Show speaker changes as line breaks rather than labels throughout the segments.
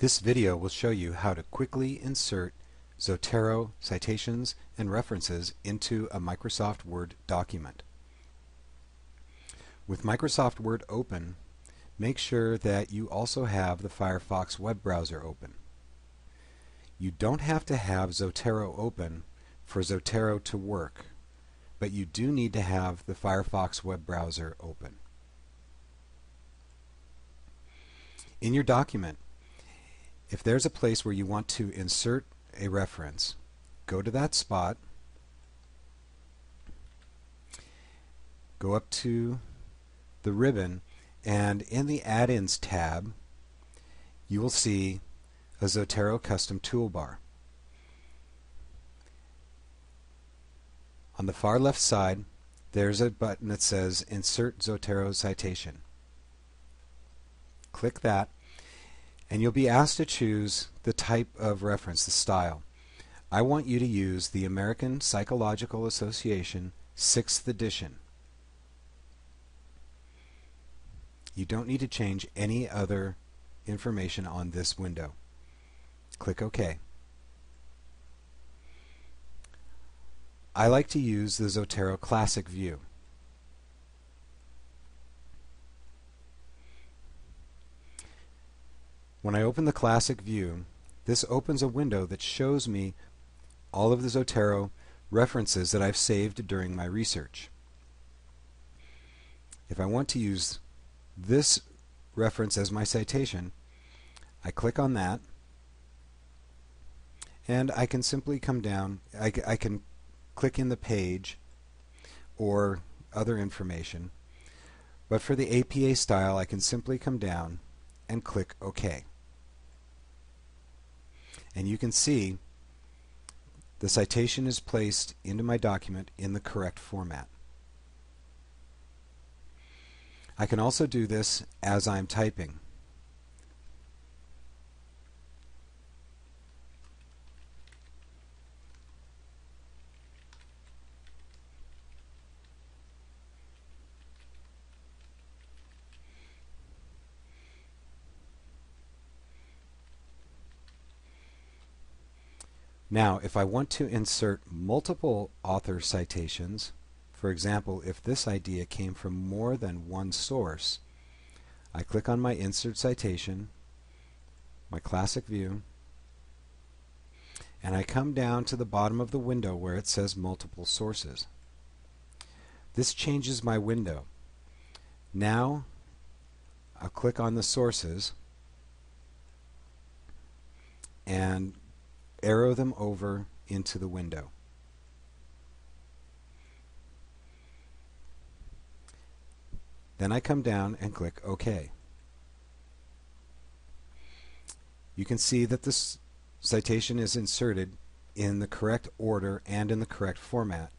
This video will show you how to quickly insert Zotero citations and references into a Microsoft Word document. With Microsoft Word open, make sure that you also have the Firefox web browser open. You don't have to have Zotero open for Zotero to work, but you do need to have the Firefox web browser open. In your document, if there's a place where you want to insert a reference, go to that spot, go up to the ribbon, and in the Add-ins tab, you will see a Zotero custom toolbar. On the far left side, there's a button that says Insert Zotero Citation. Click that and you'll be asked to choose the type of reference, the style. I want you to use the American Psychological Association 6th edition. You don't need to change any other information on this window. Click OK. I like to use the Zotero Classic view. When I open the classic view, this opens a window that shows me all of the Zotero references that I've saved during my research. If I want to use this reference as my citation, I click on that and I can simply come down, I, I can click in the page or other information. But for the APA style, I can simply come down and click OK. And you can see the citation is placed into my document in the correct format. I can also do this as I'm typing. Now, if I want to insert multiple author citations, for example, if this idea came from more than one source, I click on my Insert Citation, my classic view, and I come down to the bottom of the window where it says Multiple Sources. This changes my window. Now, I'll click on the sources and arrow them over into the window. Then I come down and click OK. You can see that this citation is inserted in the correct order and in the correct format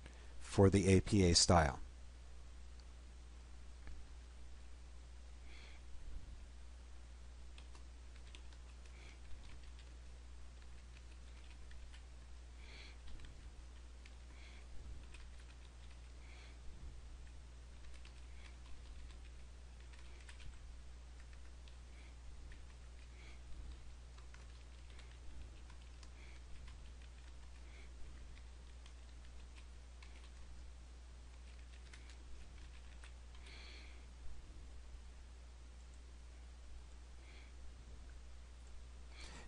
for the APA style.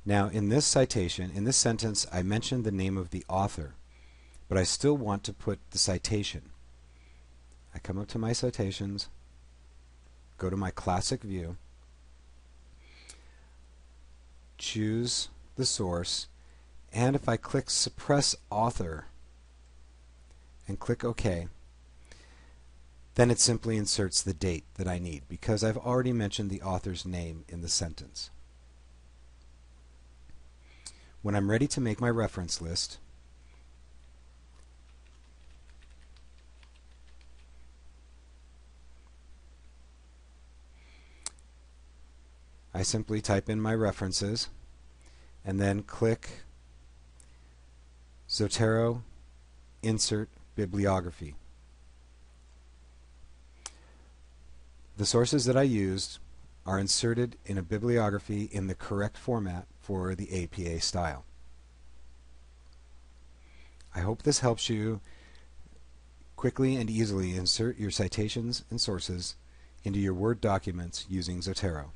Now, in this citation, in this sentence, I mentioned the name of the author, but I still want to put the citation. I come up to my citations, go to my classic view, choose the source, and if I click suppress author and click OK, then it simply inserts the date that I need because I've already mentioned the author's name in the sentence. When I'm ready to make my reference list, I simply type in my references and then click Zotero Insert Bibliography. The sources that I used are inserted in a bibliography in the correct format for the APA style. I hope this helps you quickly and easily insert your citations and sources into your Word documents using Zotero.